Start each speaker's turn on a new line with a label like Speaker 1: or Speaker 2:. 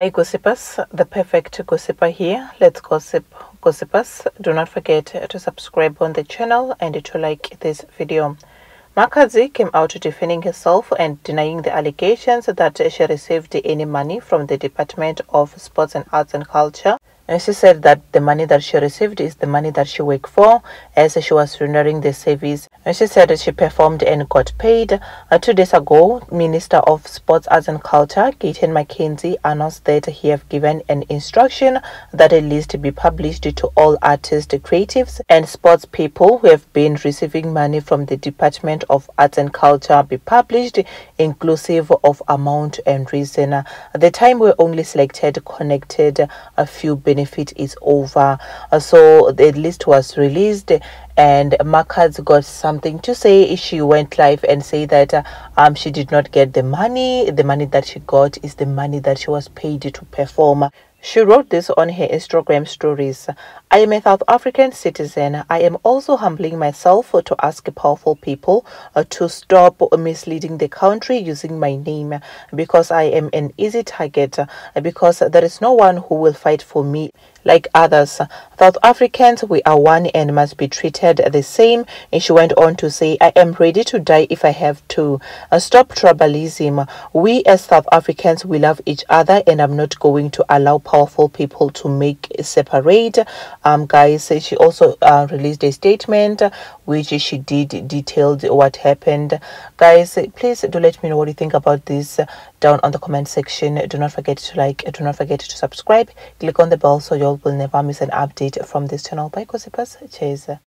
Speaker 1: Hey gossipers, the perfect gossiper here. Let's gossip gossipers. Do not forget to subscribe on the channel and to like this video. Makhadzi came out defending herself and denying the allegations that she received any money from the Department of Sports and Arts and Culture and she said that the money that she received is the money that she worked for as she was rendering the service. And she said that she performed and got paid. Uh, two days ago, Minister of Sports, Arts and Culture, Gayton McKenzie, announced that he have given an instruction that a list be published to all artists, creatives, and sports people who have been receiving money from the Department of Arts and Culture be published, inclusive of amount and reason. At the time, we only selected connected a few benefit is over. Uh, so the list was released and Makhadzi got something to say. She went live and say that uh, um she did not get the money. The money that she got is the money that she was paid to perform. She wrote this on her Instagram stories. I am a South African citizen. I am also humbling myself to ask powerful people uh, to stop misleading the country using my name because I am an easy target because there is no one who will fight for me like others. South Africans, we are one and must be treated the same. And she went on to say, I am ready to die if I have to. Uh, stop tribalism. We as South Africans, we love each other and I'm not going to allow powerful people to make separate. Um, guys, she also uh, released a statement which she did detailed what happened. Guys, please do let me know what you think about this down on the comment section. Do not forget to like, do not forget to subscribe. Click on the bell so you will never miss an update from this channel. Bye, gossipers. Cheers.